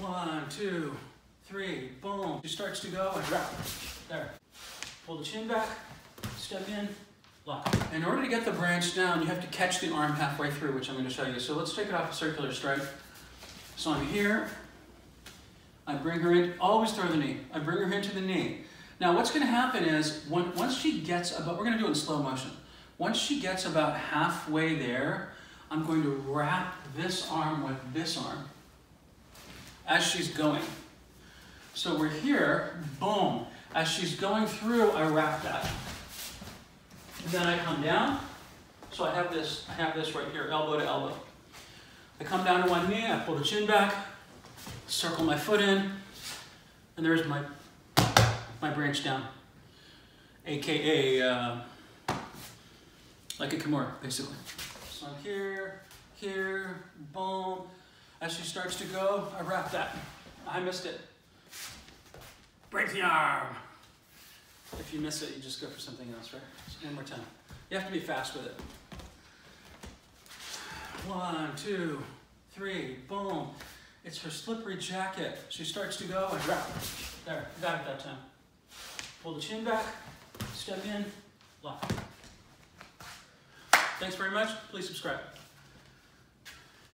One, two, three, boom. She starts to go, and drop. There. Pull the chin back, step in, lock. In order to get the branch down, you have to catch the arm halfway through, which I'm going to show you. So let's take it off a circular strike. So I'm here, I bring her in, always throw the knee. I bring her into the knee. Now what's going to happen is, when, once she gets about, we're going to do it in slow motion. Once she gets about halfway there, I'm going to wrap this arm with this arm as she's going. So we're here, boom. As she's going through, I wrap that. And then I come down. So I have this, I have this right here, elbow to elbow. I come down to one knee, I pull the chin back, circle my foot in, and there's my, my branch down. AKA, uh, like a Kimura, basically. So I'm here, here, boom. As she starts to go, I wrap that. I missed it. Break the arm. If you miss it, you just go for something else, right? So one more time. You have to be fast with it. One, two, three, boom. It's her slippery jacket. She starts to go, I wrap. There, got it that time. Pull the chin back, step in, lock. Thanks very much. Please subscribe.